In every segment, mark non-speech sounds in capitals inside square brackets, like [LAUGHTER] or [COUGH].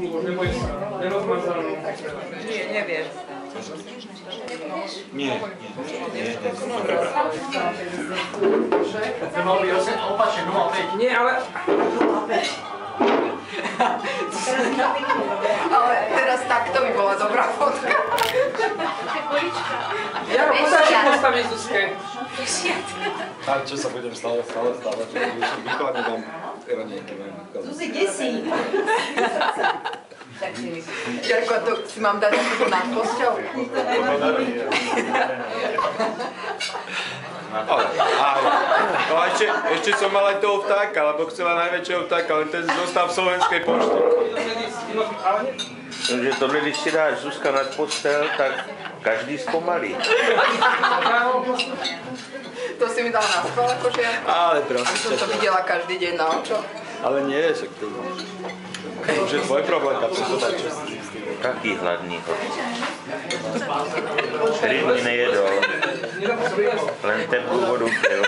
Miloš, neboj sa, nerozmazávam. Nie, nevieš. Nie, nie, nie, nie. Nie, ale... Ale teraz tak, to by bola dobrá fotka. Ja ho podačím postaviť Zuzke. Tak, čo sa budem stále, stále, stále, vychovať nedám výkladne dám ranieky. Zuzi, kde si? Jarko, a to si mám dať ako na posťou? Ale, aj. No a ešte, ešte som mal aj toho vtáka, lebo chcela najväčšieho vtáka, ale ten zostal v slovenskej pošte. Takže tohle, když si dáš Zuzka nad postel, tak každý zpomalí. [LAUGHS] To si mi dal na stôl, akože Jarko? Ale Som prosím to ťa. videla každý deň na očo. Ale nie, však to to už je tvoj problém, kapsa to dať. Taký hladný ho. Ryby nejedol, len teplú vodu pil.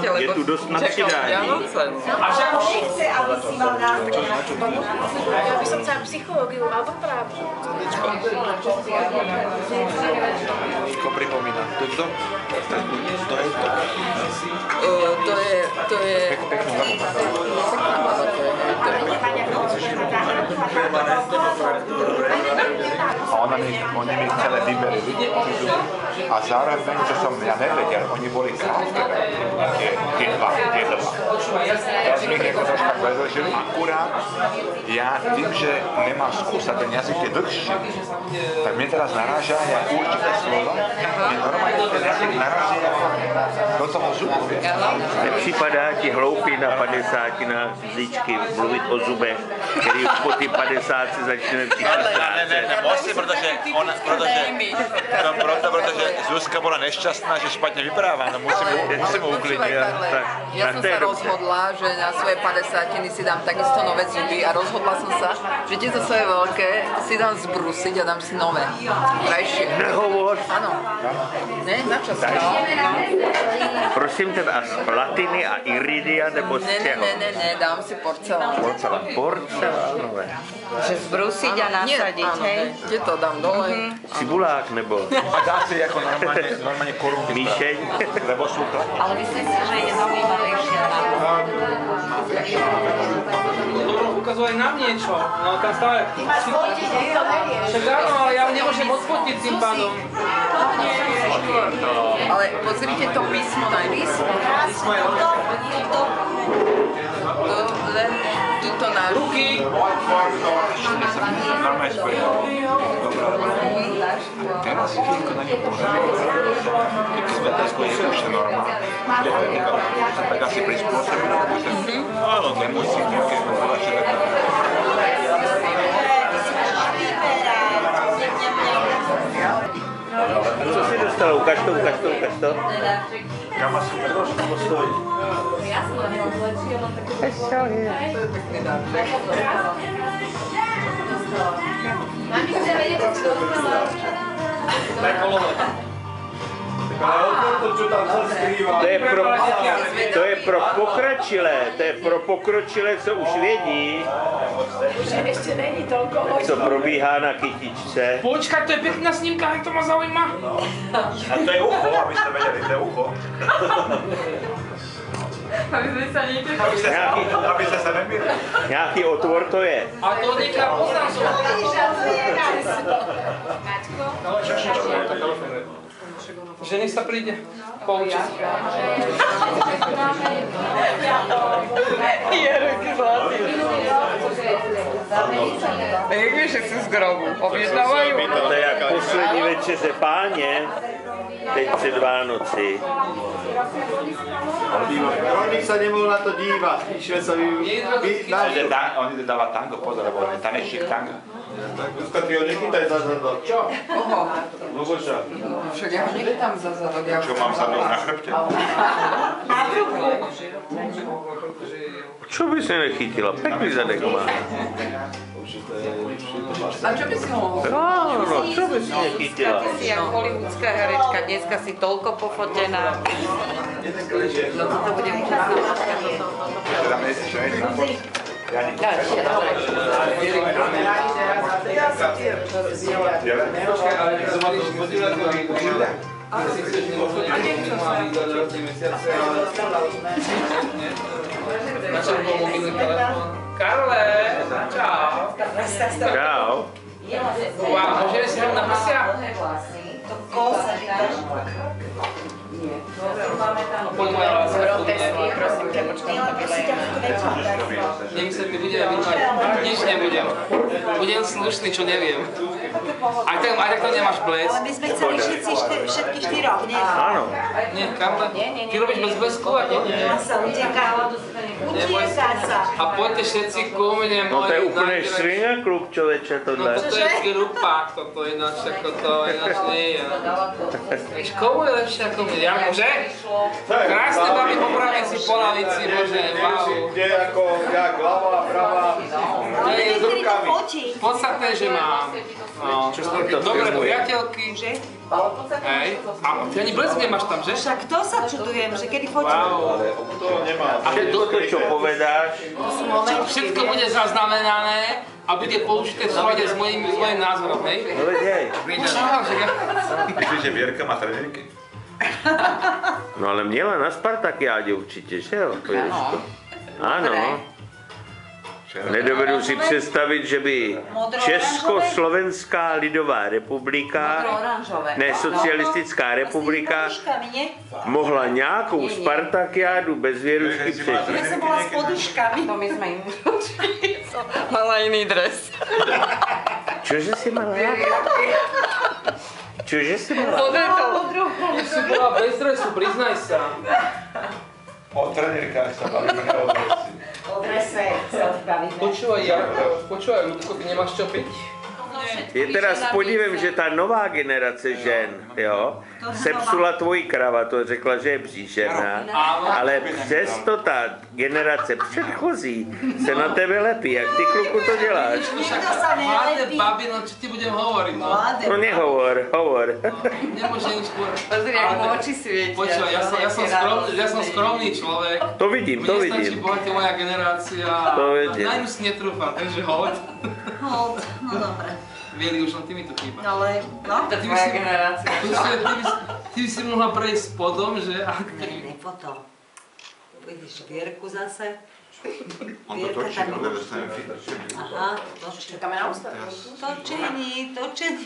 Viete, Je tu dosť na. Vianoce. A však už... Nechce, aby si mal názor. Ja by som chcela psychológiu alebo právo. Ko pripomína. To je kto? To je to. Uh, to je, to je... Pekná baba to je. to je. A ona mi, oni mi celé vyberili. A zároveň, že som ja nevedel, oni boli krátke, tie, dva, tie dva. Predlžil, akurát ja tým, že nemám skúsa, ten jazyk je dlhší, tak mne teraz naráža ja určité slova, mne normálne ten jazyk naráža ako do toho zubu. Nepřipadá ti hloupý na 50 na fyzičky mluvit o zubech, který už po ty 50 se začne všichni Ne, ne, ne, musí, protože, ona, protože, no, proto, protože Zuzka bola nešťastná, že špatne vypráva, no musím, musím. Karle, tak, ja na som je sa rozhodla, že na svoje 50 si dám takisto nové zuby a rozhodla som sa, že tieto svoje veľké si dám zbrusiť a dám si nové. Krajšie. Nehovor, Áno. Ne, na čo si prosím tebe, a z platiny a iridia nebo z Ne, ne, čeho? ne, ne, ne, dám si porcelán. Porcelán. Porcelánové. Že zbrusiť a nasadiť, áno, hej? ne, tieto dám dole. Cibulák nebo A dá si ako normálne, normálne korunky míšeň. lebo sú. Ale myslím si, že je zaujímavejšia na Dobro, ukazuje nám niečo. No tam stále... Však áno, ale ja nemôžem odfotiť tým pádom. Ale pozrite to písmo na písmo. To len tuto na Ruky! Teraz si chvíľku na ňu pozriem. Keď svetelsko je už normálne, Gastão, gastão, gastão. Calma, se trouxe, como estou aí. Fechou aí. Vai colando. To je pro, to je pro pokročilé, to je pro pokročilé, co už vědí, Ešte není toľko co probíhá na kytičce. Počkaj, to je pekná snímka, jak to ma zaujíma. A to je ucho, aby ste vedeli, to je ucho. Aby sa, Nejaký, aby ste sa nemýlili. nějaký otvor to je. A to niekiaľ poznám som. Že nech sa príde poučiť. [LAUGHS] Jak vieš, že si z grobu. Objednávajú. To je jak poslední večeře páně, teď před Vánoci. Kroník sa nemohol na to dívať. Píšme sa vy... vy Že ta- On ide dáva tango, pozor, lebo on je tanečník tanga. Zuzka, ty ho nechytaj za zadok. Čo? Koho? Luboša. Však ja ho nechytám za zadok. Ja Čo mám za mnou na chrbte? Čo by si nechytila? Pekný zadek má. To A čo by si mohol? Áno, čo by si nechytila? Ty si jak hollywoodská herečka, dneska si toľko pofotená. No toto bude úžasná mačka. Teda mne si čo je na Ja nikto Na čo bol mobilný telefón? Karle, čau. Čau. Wow, môžeme si hrať na prsia? To vylejem. Nemusím mi ľudia vymať. Nič nebudem. Budem slušný, čo neviem. Aj tak, aj tak to nemáš blesk. Ale my sme chceli všetci všetky štyroch, nie? Áno. Nie, Karle, ty robíš bez blesku, ako nie? A sa uteká. Utieka sa. A poďte všetci ku mne, No to je úplne svinia klub človeče No tohle. toto je grupák, toto ináč, ako to ináč nie je. Víš, komu je lepšie ako mne? Ja že? Krásne po lavici, bože, wow. Kde ako, jak ľava, prava, To je to fotí. podstatné, že mám no, dobré priateľky. Hej, a ty ani blesk nemáš tam, že? Však to sa čudujem, že kedy fotí. Wow. nemá. A to, čo povedáš, všetko bude zaznamenané a bude použité v súlade s mojím, s mojím názorom, hej? no veď hej. Áno, že ja- Myslíš, že Vierka má trenérky? No ale měla na Spartakiádě určitě, že jo? Pojezko. Ano. Nedovedu si představit, že by Československá lidová republika, ne socialistická republika, Poduškami, nie? mohla nějakou Spartakiádu bez věrušky Ja přežít. som bola s poduškami. To my sme im [LAUGHS] Mala iný dres. Čože si mala? Čože si mala? Ty si bola bez dresu, priznaj sa. O trenérkách sa bavíme o veci. O drese sa bavíme. Počúvaj, Jarko, počúvaj, Ľudko, ty nemáš čo piť? Je teda s podívem, že ta nová generace žen, jo, sepsula tvoji kravatu, řekla, že je příšerná, ale přesto ta generace předchozí se na tebe lepí. Jak ty kluku to děláš? Nikto sa nelepí. babi, no čo ti budem hovoriť, no. No nehovor, hovor. Nemôže nič povedať. Pozri, ako mu oči svietia. Počúvaj, ja som, ja som, skromný, ja som skromný človek. To vidím, to Mne stačí vidím. bohatá moja generácia. To vidím. Na ňu si netrúfam, takže hold. Hold, no dobre. Vieli, už len ty mi tu chýba. Ale, no. Ty by Tvoja si, generácia. [LAUGHS] ty, by, si- ty, by, ty by si mohla prejsť spodom, že? A, Nie, nefoto. Vidíš Vierku zase. On to točí, ale dostane finančne. Aha, točí. Točení, točení.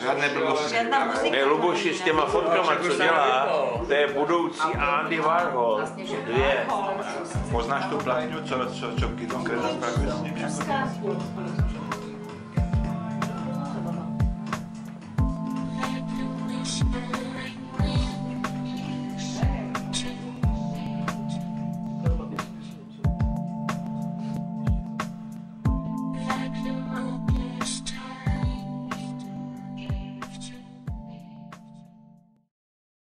Žiadne blbosti. Žiadna muzika. Ne, Luboši s těma fotkama, co dělá, to je budoucí Andy Warhol. Dvě. Poznáš tú platňu, čo, čo, čo Kidon Kreda spravil s ním?